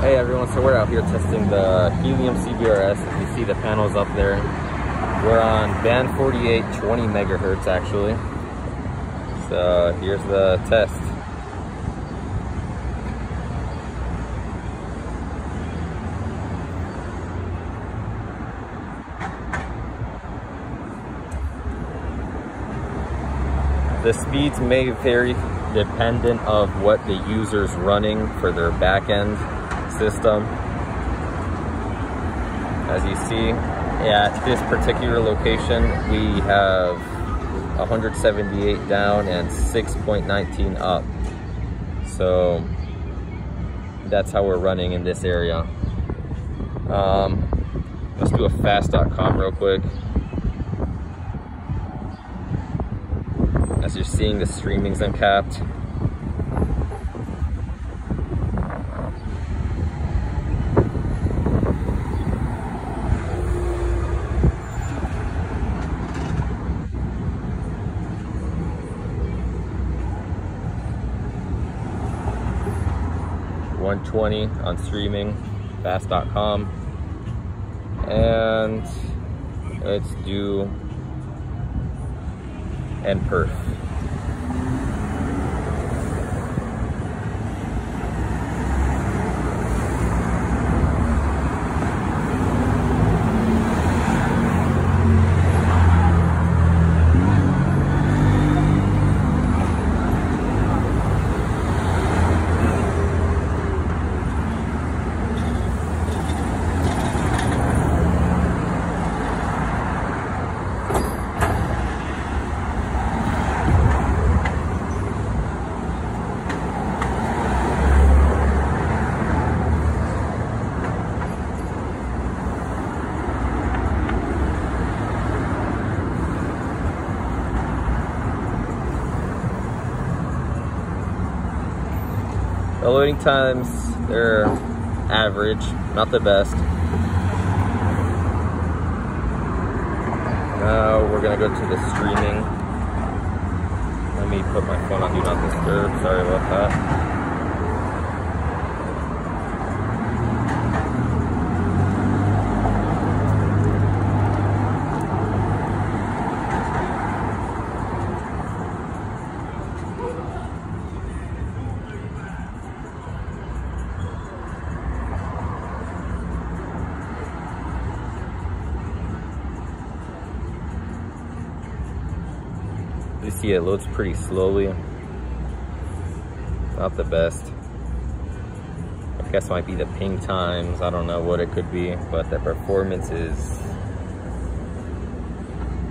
Hey everyone, so we're out here testing the Helium CBRS. If you see the panels up there, we're on band 48, 20 megahertz actually. So here's the test. The speeds may vary dependent of what the user's running for their backend system. As you see, at this particular location, we have 178 down and 6.19 up. So that's how we're running in this area. Um, let's do a fast.com real quick. As you're seeing, the streaming's uncapped. One twenty on streaming, fast.com, and let's do NPerf. Loading times, they're average, not the best. Now we're gonna go to the streaming. Let me put my phone on Do Not Disturb, sorry about that. You see it loads pretty slowly. Not the best. I guess might be the ping times. I don't know what it could be, but the performance is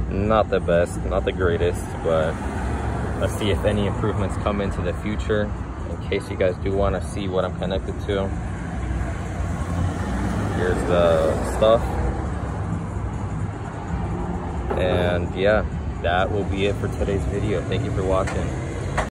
not the best, not the greatest, but let's see if any improvements come into the future in case you guys do want to see what I'm connected to. Here's the stuff. And yeah, that will be it for today's video. Thank you for watching.